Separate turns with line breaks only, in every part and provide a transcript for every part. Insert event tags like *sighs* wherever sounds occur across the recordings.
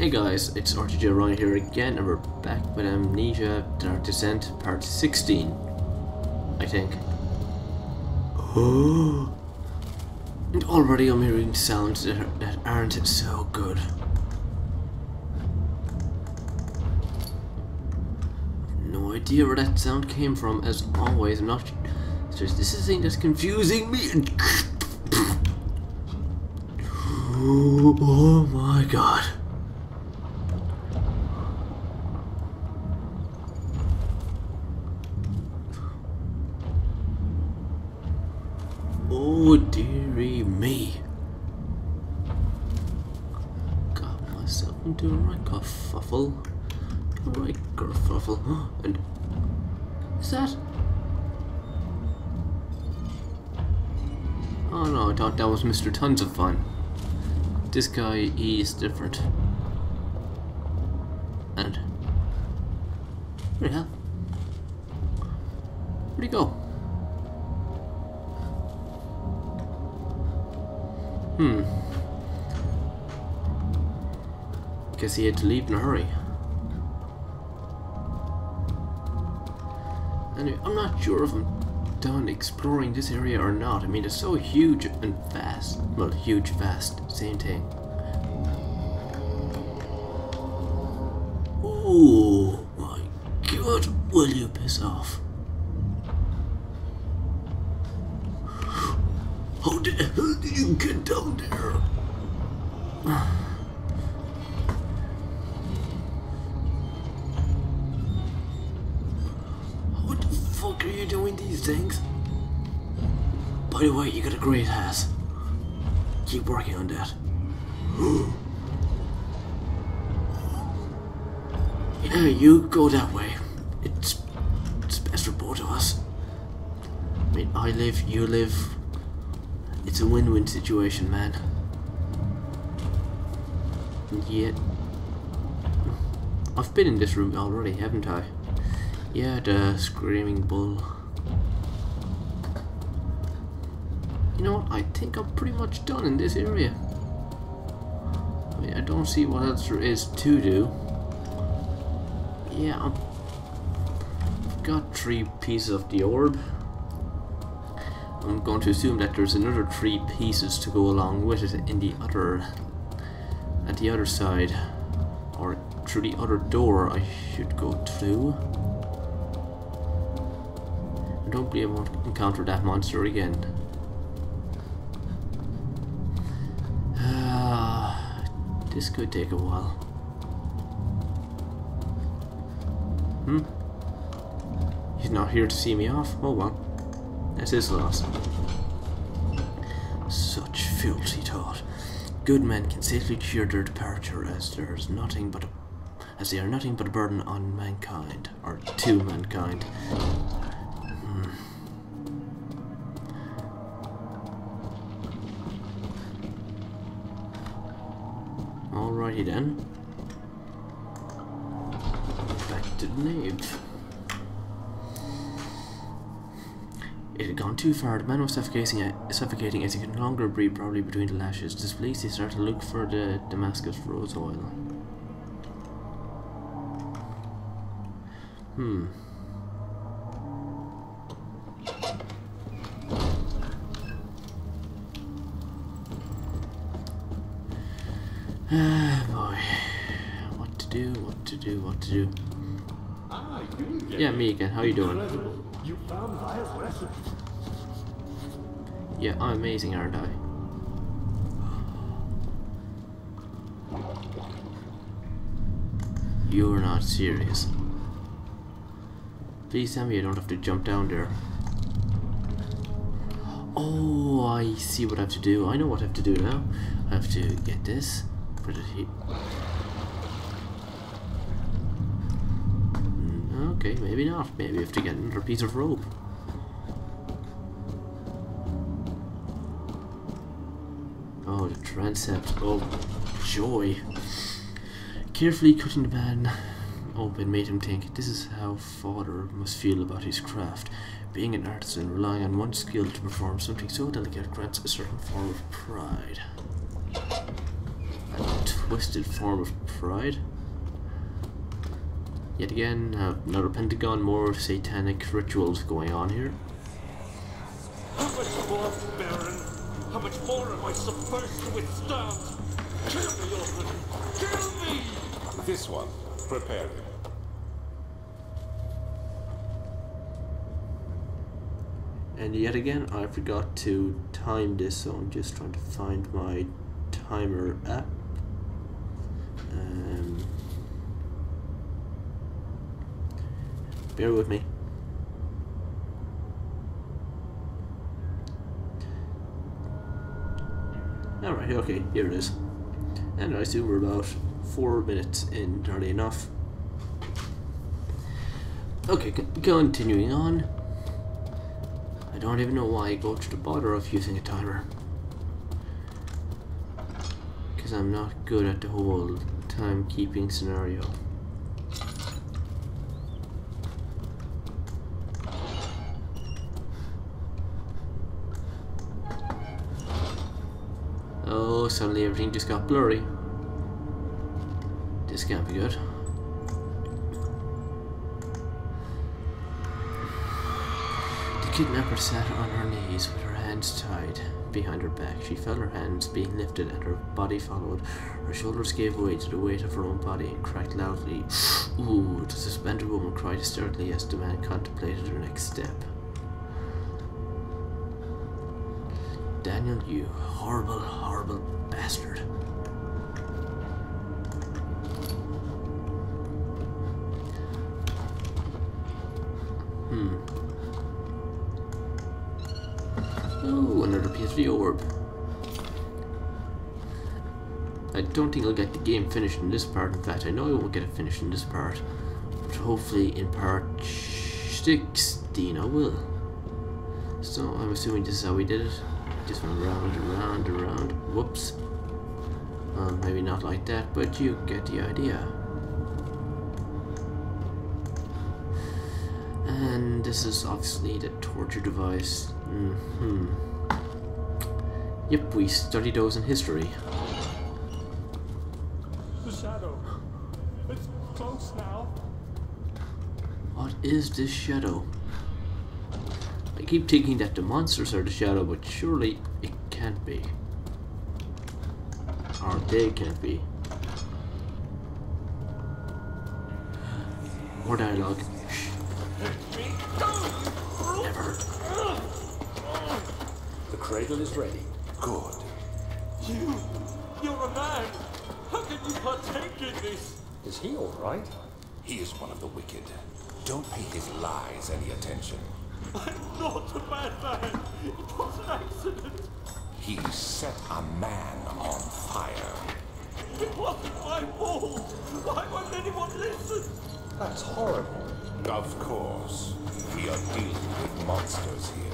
Hey guys, it's RTJ Ryan here again, and we're back with Amnesia Dark Descent Part 16. I think. Oh! *gasps* And already I'm hearing sounds that, are, that aren't so good. No idea where that sound came from, as always. I'm not. Just, this is a thing that's confusing me. *gasps* oh my god. Oh dearie me. Got myself into a right kerfuffle. A right kerfuffle. *gasps* And is that? Oh no, I thought that was Mr. Tonnes of Fun. This guy, he's different. And where the hell? Where'd he go? Hmm. Guess he had to leave in a hurry. I'm not sure if I'm done exploring this area or not. I mean, it's so huge and vast. Well, huge, vast, same thing. Oh my god, will you piss off? How the hell did you get down there? Things? By the way, you got a great ass. Keep working on that. *gasps* yeah, you go that way. It's, it's best for both of us. I mean, I live, you live. It's a win-win situation, man. And yet, I've been in this room already, haven't I? Yeah, the screaming bull. You know what? I think I'm pretty much done in this area. I mean, I don't see what else there is to do. Yeah, I'm, I've got three pieces of the orb. I'm going to assume that there's another three pieces to go along with it in the other, at the other side, or through the other door I should go through. I don't believe I won't encounter that monster again. This could take a while. Hmm? He's not here to see me off? Oh well. That's his loss. Such filthy thought. Good men can safely cheer their departure as there is nothing but a, as they are nothing but a burden on mankind, or to mankind. Hmm. Alrighty then. Back to the nave. It had gone too far. The man was suffocating, suffocating as he could no longer breathe properly between the lashes. Displeased, he started to look for the Damascus rose oil. Hmm. Ah, boy. What to do, what to do, what to do.
Ah, you
Yeah, me again. How you doing?
You found Weyer's recipe.
Yeah, I'm amazing, aren't I? You're not serious. Please tell me I don't have to jump down there. Oh, I see what I have to do. I know what I have to do now. I have to get this, put it here. Mm, Okay, maybe not. Maybe I have to get another piece of rope. Oh, the transept. Oh, joy. Carefully cutting the man open made him think this is how father must feel about his craft. Being an artisan, relying on one skill to perform something so delicate grants a certain form of pride. A twisted form of pride. Yet again, uh, another Pentagon, more satanic rituals going on here.
How much more, Baron? How much more am I supposed to withstand? Kill me already! Kill me!
This one. Prepare him.
And yet again, I forgot to time this, so I'm just trying to find my timer app. Um, bear with me. Alright, okay, here it is. And I assume we're about four minutes in, early enough. Okay, continuing on. I don't even know why I go to the bother of using a timer. Because I'm not good at the whole timekeeping scenario. Oh, suddenly everything just got blurry. This can't be good. The kidnapper sat on her knees with her hands tied behind her back. She felt her hands being lifted and her body followed. Her shoulders gave way to the weight of her own body and cracked loudly. Ooh, the suspended woman cried hysterically as the man contemplated her next step. Daniel, you horrible, horrible bastard. Hmm. Oh, another the orb. I don't think I'll get the game finished in this part. In fact, I know I won't get it finished in this part. But hopefully in part 16 I will. So I'm assuming this is how we did it. Just went round and round and round. Whoops. Well, maybe not like that, but you get the idea. And this is obviously the torture device. hmm Yep, we studied those in history.
The shadow. It's close now.
What is this shadow? I keep thinking that the monsters are the shadow, but surely it can't be. Or they can't be. More dialogue. Shh. Never.
The cradle is ready. Good.
You! You're a man! How can you partake in this?
Is he all right? He is one of the wicked. Don't pay his lies any attention.
I'm not a bad man! It was an accident!
He set a man on fire.
It wasn't my fault! Why won't anyone listen?
That's horrible. Of course. We are dealing with monsters here.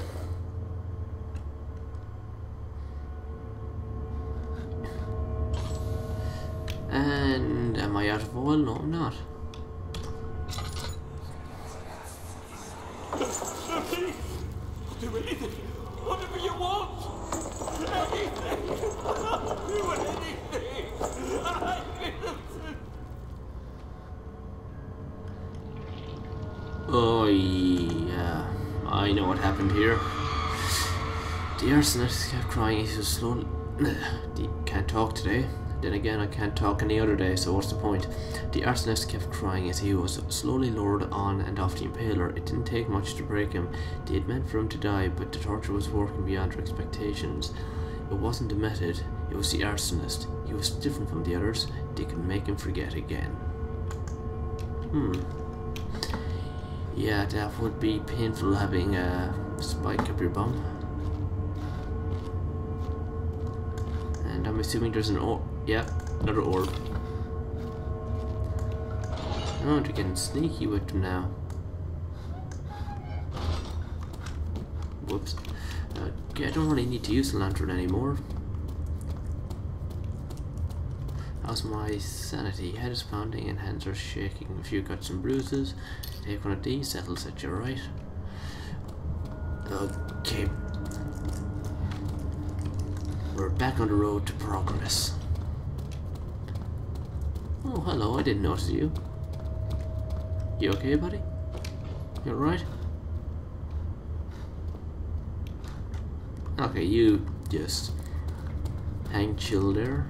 And am I out of oil? No, I'm not. *clears throat* The arsonist kept crying. He was slowly. Can't talk today. Then again, I can't talk any other day. So what's the point? The arsonist kept crying as he was slowly lowered on and off the impaler. It didn't take much to break him. They had meant for him to die, but the torture was working beyond their expectations. It wasn't the method. It was the arsonist. He was different from the others. They could make him forget again. Hmm. Yeah, that would be painful having a spike up your bum. I'm assuming there's an orb. Yeah, another orb. Oh, they're getting sneaky with them now. Whoops. Uh, okay, I don't really need to use the lantern anymore. How's my sanity? Head is pounding and hands are shaking. A few cuts and bruises. Take one of these, that'll set you right. Okay. We're back on the road to progress. Oh, hello, I didn't notice you. You okay, buddy? You alright? Okay, you just hang chill there,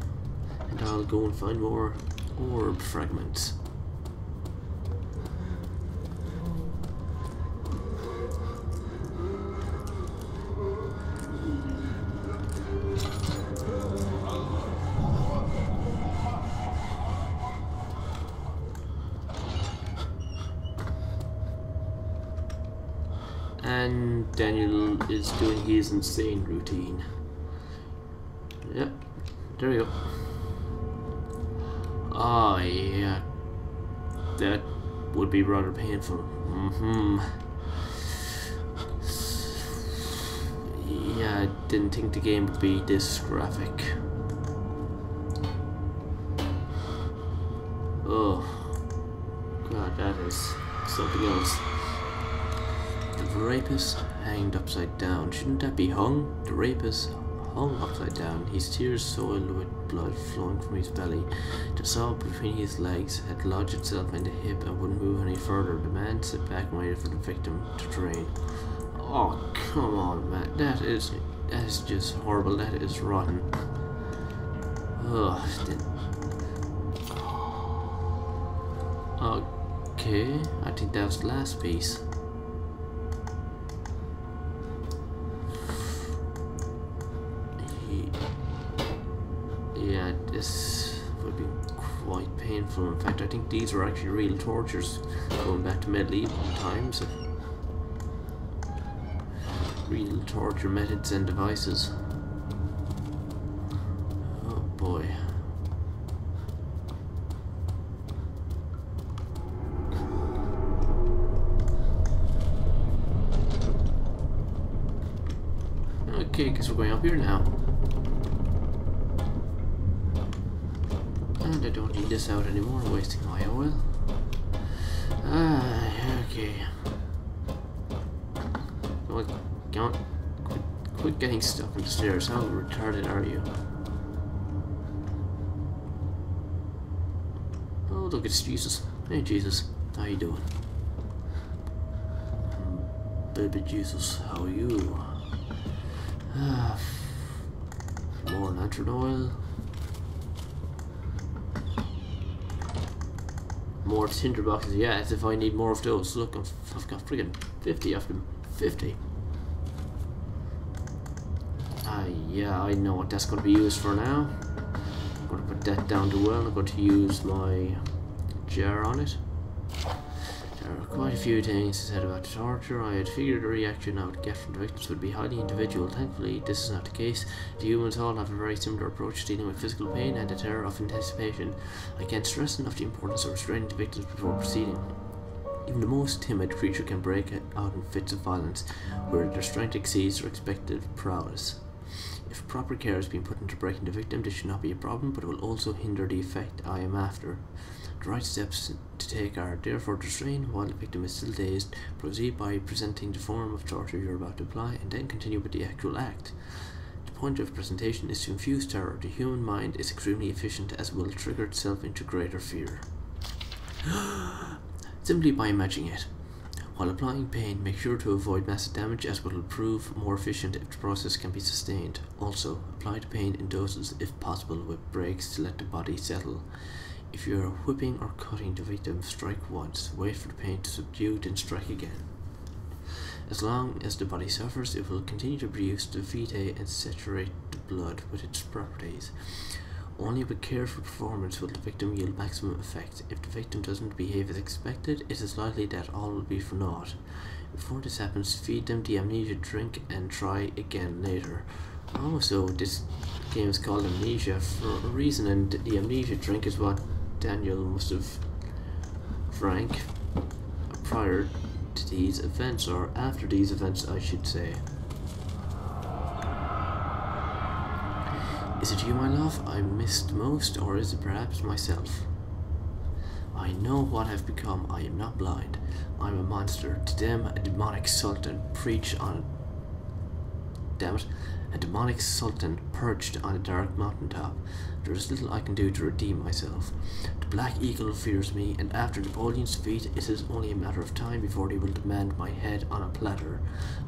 and I'll go and find more orb fragments. And Daniel is doing his insane routine. Yep, there you go. Oh, yeah. That would be rather painful. Mm-hmm. Yeah, I didn't think the game would be this graphic. Oh. God, that is something else. Rapist hanged upside down. Shouldn't that be hung? The rapist hung upside down, his tears soiled with blood flowing from his belly. The saw between his legs had lodged itself in the hip and wouldn't move any further. The man sat back and waited for the victim to drain. Oh, come on, man. That is, that is just horrible. That is rotten. Ugh. Okay, I think that was the last piece. In fact, I think these are actually real tortures going back to medieval times. Real torture methods and devices. Oh boy. Okay, guess we're going up here now. And I don't need this out anymore, wasting my oil. Ah, okay. Well, don't quit, quit getting stuck in the stairs. How retarded are you? Oh, look, it's Jesus. Hey, Jesus. How you doing? Baby Jesus, how are you? Ah, more lantern oil. More tinder boxes, as if I need more of those. Look, I've, I've got friggin' 50 of them. 50. Ah, yeah, I know what that's going to be used for now. I'm going to put that down the well. I'm going to use my jar on it. There are quite a few things he said about the torture. I had figured the reaction I would get from the victims would be highly individual. Thankfully, this is not the case. The humans all have a very similar approach to dealing with physical pain and the terror of anticipation. I can't stress enough the importance of restraining the victims before proceeding. Even the most timid creature can break out in fits of violence, where their strength exceeds their expected prowess. If proper care has been put into breaking the victim, this should not be a problem, but it will also hinder the effect I am after. Right steps to take are therefore restrain while the victim is still dazed, proceed by presenting the form of torture you're about to apply, and then continue with the actual act. The point of presentation is to infuse terror. The human mind is extremely efficient as will trigger itself into greater fear. *gasps* Simply by imagining it. While applying pain, make sure to avoid massive damage as will prove more efficient if the process can be sustained. Also, apply the pain in doses if possible with breaks to let the body settle. If you are whipping or cutting the victim, strike once, wait for the pain to subdue, then strike again. As long as the body suffers, it will continue to produce the vitae and saturate the blood with its properties. Only with careful performance will the victim yield maximum effect. If the victim doesn't behave as expected, it is likely that all will be for naught. Before this happens, feed them the amnesia drink and try again later. Also, this game is called Amnesia for a reason, and the amnesia drink is what Daniel must have drank prior to these events, or after these events, I should say. Is it you, my love, I missed most, or is it perhaps myself? I know what I've become. I am not blind. I'm a monster. To them, a demonic sultan. Preach on damn it. A demonic sultan perched on a dark mountain top. There is little I can do to redeem myself. The Black Eagle fears me, and after Napoleon's defeat, it is only a matter of time before they will demand my head on a platter.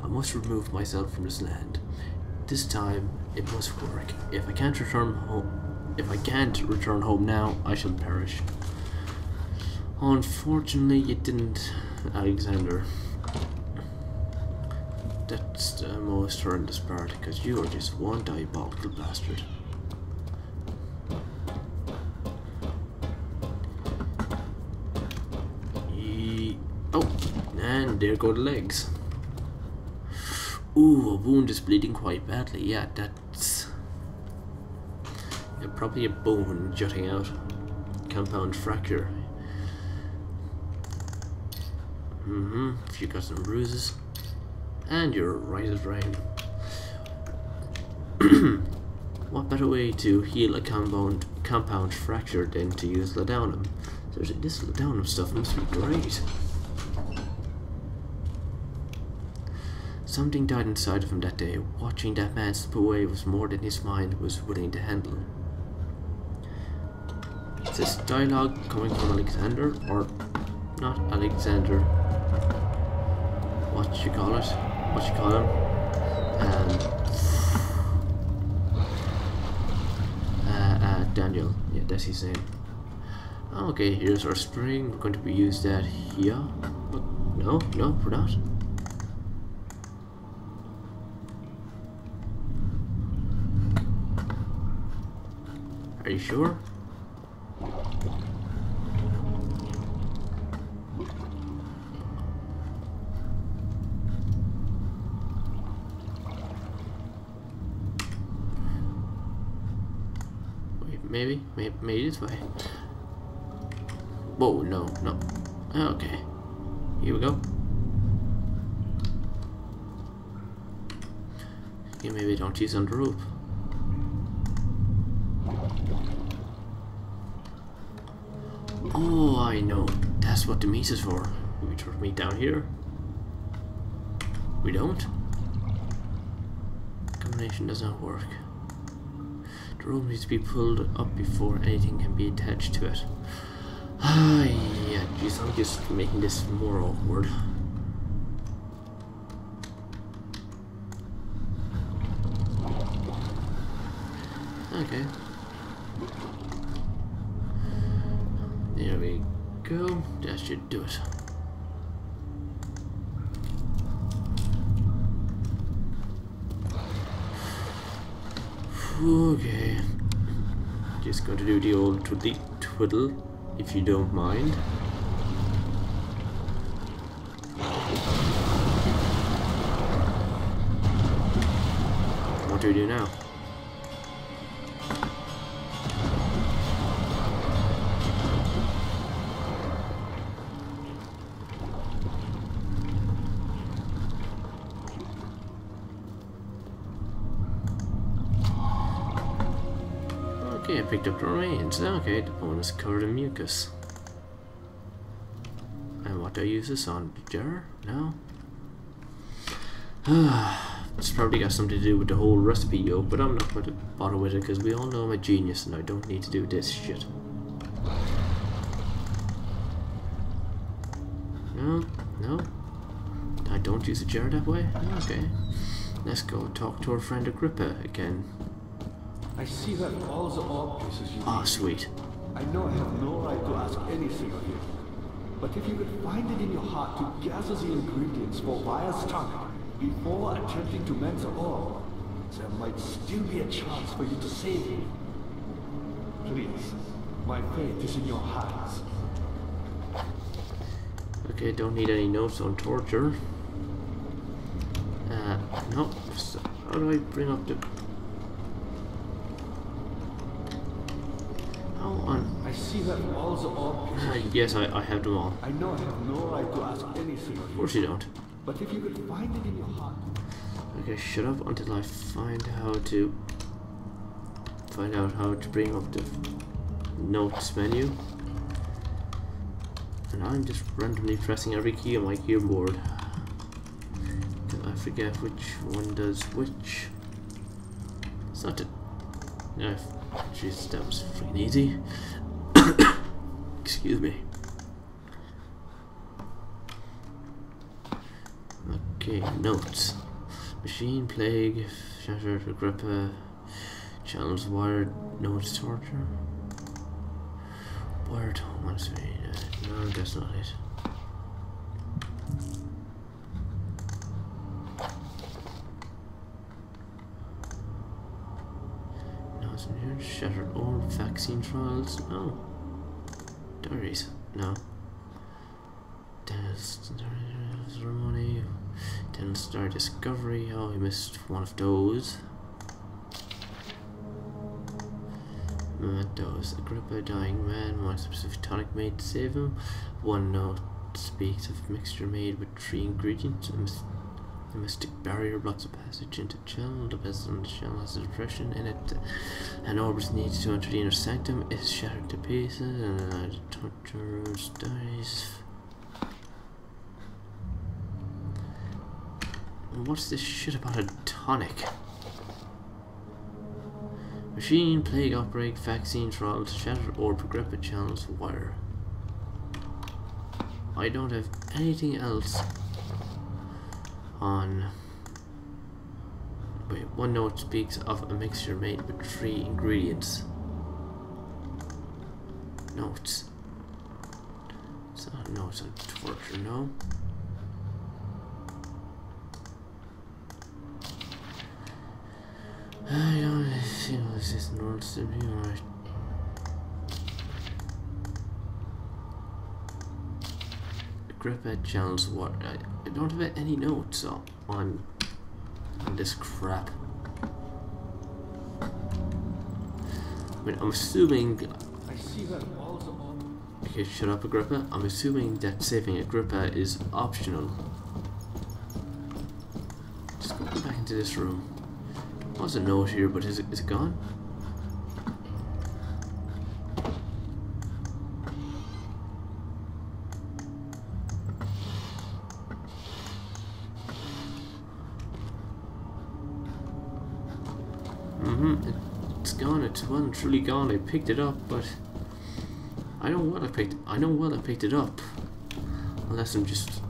I must remove myself from this land. This time, it must work. If I can't return home, if I can't return home now, I shall perish. Unfortunately, you didn't, Alexander. That's the most horrendous part, because you are just one diabolical bastard. Oh, and there go the legs. Ooh, a wound is bleeding quite badly. Yeah, that's yeah, probably a bone jutting out. Compound fracture. Mm-hmm. If you got some bruises. And you're right as rain. *clears throat* what better way to heal a compound compound fracture than to use laudanum? There's this laudanum stuff must be great. Something died inside of him that day. Watching that man slip away was more than his mind was willing to handle. Is this dialogue coming from Alexander or not Alexander? What you call it? What you call him? Um, uh, uh, Daniel. Yeah, that's his name. Okay, here's our spring. We're going to be used that here. But no, no, we're not. Are you sure? Wait, maybe, maybe, maybe this way. Whoa, no, no. Okay, here we go. Yeah, maybe don't use on the rope. Oh, I know. That's what the meat is for. We the meat down here. We don't. Combination does not work. The rope needs to be pulled up before anything can be attached to it. Ah, yeah, jeez, I'm just making this more awkward. Okay. There we go. That should do it. Okay. Just going to do the old twiddly twiddle, if you don't mind. Okay, the bone is covered in mucus. And what do I use this on? Jar? No? *sighs* it's probably got something to do with the whole recipe yoke, but I'm not going to bother with it because we all know I'm a genius and I don't need to do this shit. No, no. I don't use a jar that way? Okay. Let's go talk to our friend Agrippa again.
I see that all the orb pieces you
Ah, sweet.
I know I have no right to ask anything of you. But if you could find it in your heart to gather the ingredients for Weyer's tonic before attempting to mend the orb, there might still be a chance for you to save him. Please, my faith is in your hands.
Okay, don't need any notes on torture. Uh, no. So how do I bring up the... on...
I see that all the
Uh,
pieces...
yes, I, I have them all.
I know I have no right to ask anything of
Of course you don't.
But if you could find it in your heart
Okay, shut up until I find how to... Find out how to bring up the notes menu. And I'm just randomly pressing every key on my keyboard. I forget which one does which. It's not the... No, jeez, that was freaking easy. *coughs* Excuse me. Okay, notes. Machine, plague, shattered, Agrippa, channels, wired, notes, torture. Wired home, honestly, no, that's not it. No, it's in here. Shattered orb, trials, oh. no. Diaries, no. Dennis, ceremony, Ten Star Discovery, oh, I missed one of those. Mementos, Agrippa, dying man, one specific tonic made to save him. One note speaks of mixture made with three ingredients. A, mys mystic barrier blocks a passage into the channel. The the channel has a depression in it. An orbis needs to enter the inner sanctum. Is shattered to pieces, and the torturers dies. What's this shit about a tonic? Machine, plague outbreak, vaccine trials, shattered orb, Agrippa channels, wire. I don't have anything else on. Wait, one note speaks of a mixture made with three ingredients. Notes. Not notes on torture, no. I don't feel this is not to be right. Grip channels what I, I don't have any notes on on, on this crap. I mean, I'm assuming
I see that walls are all...
Okay, shut up, Agrippa. I'm assuming that saving Agrippa is optional. Just go back into this room. There was a note here, but is it, is it gone? Mm-hmm. It's gone. It's well and truly gone. I picked it up, but I know what I picked. I know what I picked it up. Unless I'm just.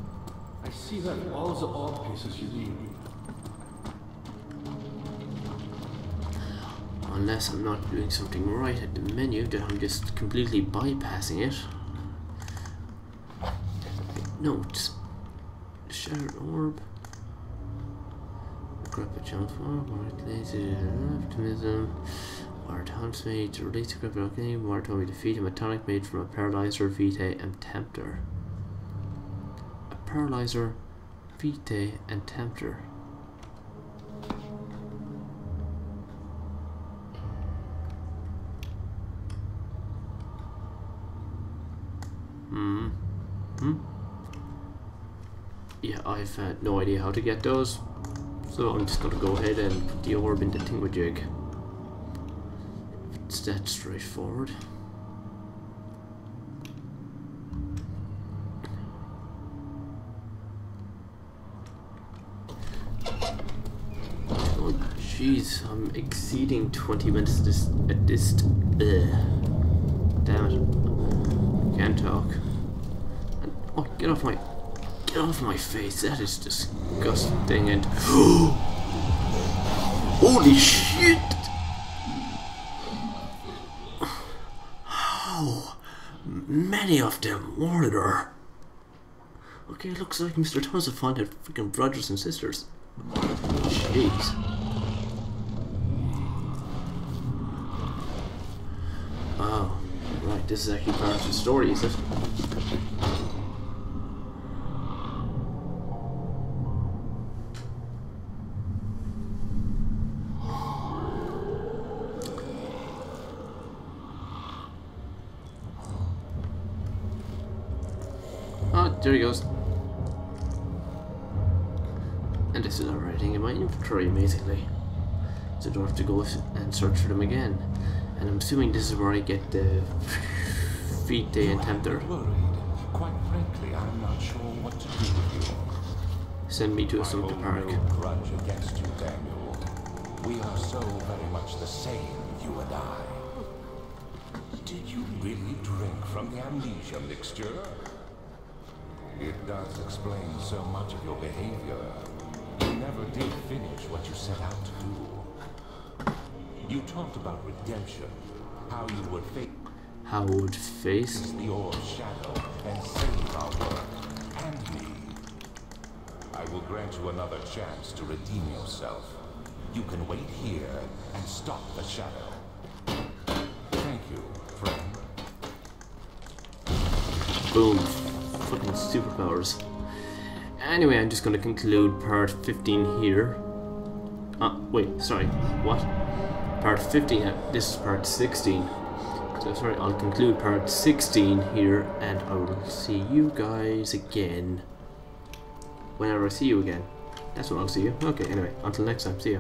I see that all the all pieces you need.
Unless I'm not doing something right at the menu, that I'm just completely bypassing it. Notes. Shattered orb. Grab a jump forward, optimism. War taunts me to release a grip of alchemy. War told me to defeat. A tonic made from a paralyzer, vitae, and tempter. A paralyzer, vitae, and tempter. Hmm. Hmm. Yeah, I've uh, no idea how to get those. So I'm just gonna go ahead and put the orb in the thingamajig. It's that straightforward. Oh jeez, I'm exceeding 20 minutes this, at this. Ugh. Damn it. Can't talk. Oh, get off my Get off my face, that is disgusting and... *gasps* *gasps* Holy shit! Many of them there? Okay, it looks like Mr. Tonnes of Fun had freaking brothers and sisters. Jeez. Oh, right, this is actually part of the story, is it? There he goes. And this is everything in my inventory, amazingly. So I don't have to go and search for them again. And I'm assuming this is where I get the *laughs* vitae and tempter.
Quite frankly, I'm not sure what to do with you
send me to a
hold
Park.
no grudge against you, Daniel. We are so very much the same, you and I. Did you really drink from the amnesia mixture? It does explain so much of your behavior. You never did finish what you set out to do. You talked about redemption, how you would face
How would face?
the old shadow and save our work and me. I will grant you another chance to redeem yourself. You can wait here and stop the shadow. Thank you, friend.
Boom. Superpowers. Anyway, I'm just going to conclude part 15 here. Uh, wait, sorry. What? Part 15. uh, This is part 16. So sorry, I'll conclude part 16 here, and I will see you guys again. Whenever I see you again. That's when I'll see you. Okay, anyway, until next time, see ya.